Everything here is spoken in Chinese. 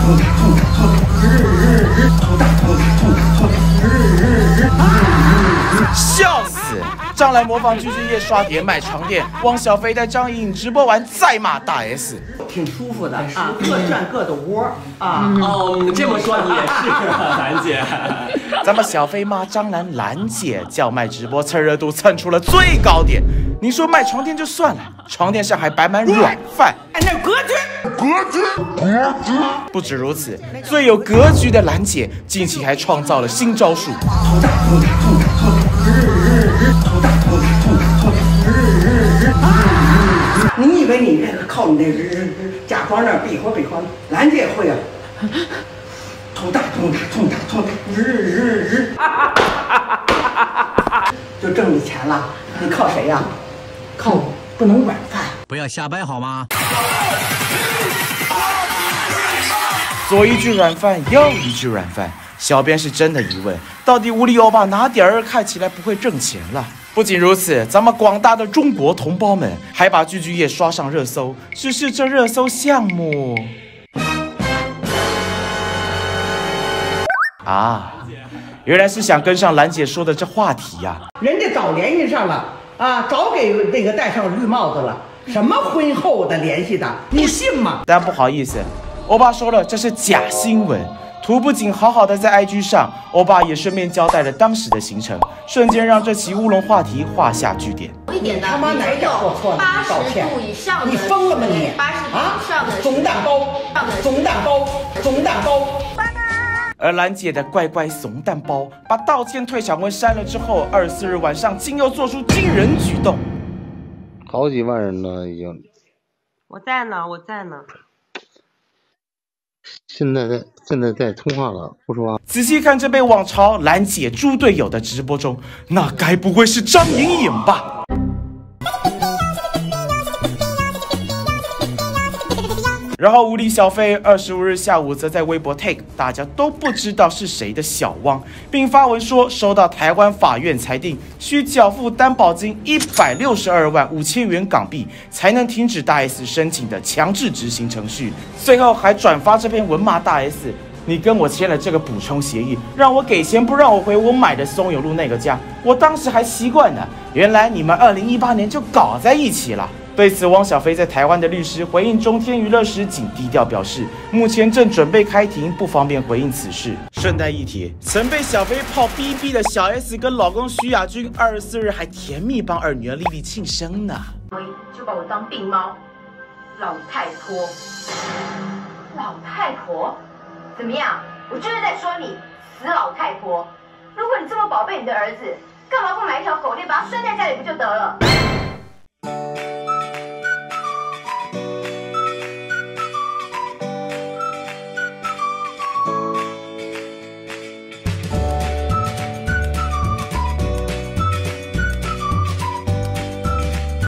笑死！张兰模仿巨巨叶刷碟卖床垫，汪小菲带张颖直播完再骂大 S，挺舒服的啊，各占各的窝啊。哦，这么说你也是啊，兰姐。咱们小飞妈张兰兰姐叫卖直播蹭热度蹭出了最高点。你说卖床垫就算了，床垫上还摆满软饭，哎，那格局，格局，格局。不止如此，最有格局的兰姐近期还创造了新招数。你以为你这个靠你那日日假装那比划比划，兰姐会啊？冲大冲大冲大冲大，日日日，就挣你钱了。你靠谁呀？靠我，不能软饭。不要瞎掰好吗？左一句软饭，右一句软饭。小编是真的疑问，到底无理欧巴哪点儿看起来不会挣钱了？不仅如此，咱们广大的中国同胞们还把聚聚夜刷上热搜，只是这热搜项目啊，原来是想跟上兰姐说的这话题呀。人家早联系上了啊，早给那个戴上绿帽子了，什么婚后的联系的，你信吗？但不好意思，欧巴说了，这是假新闻。图不仅好好的在 IG 上，欧巴也顺便交代了当时的行程，瞬间让这起乌龙话题画下句点。一点的，他妈哪点做错了？道歉。你疯了吗你？啊？怂蛋包，怂蛋包，怂蛋包。而兰姐的乖乖怂蛋包，把道歉退场文删了之后，二十四日晚上竟又做出惊人举动。好几万人呢，已经。我在呢，我在呢。现在在现在在通话了，不说话。仔细看这被网嘲兰姐猪队友的直播中，那该不会是张颖颖吧？然后无理小飞二十五日下午则在微博 take 大家都不知道是谁的小汪，并发文说收到台湾法院裁定，需缴付担保金一百六十二万五千元港币才能停止大 S 申请的强制执行程序。最后还转发这篇文骂大 S：你跟我签了这个补充协议，让我给钱不让我回我买的松永路那个家，我当时还习惯呢。原来你们二零一八年就搞在一起了。对此，汪小菲在台湾的律师回应中天娱乐时，仅低调表示，目前正准备开庭，不方便回应此事。顺带一提，曾被小飞泡 BB 的小 S 跟老公徐亚军，二十四日还甜蜜帮二女儿丽丽庆生呢。就把我当病猫，老太婆，老太婆，怎么样？我就是在说你，死老太婆。如果你这么宝贝你的儿子，干嘛不买一条狗链，把它拴在家里不就得了？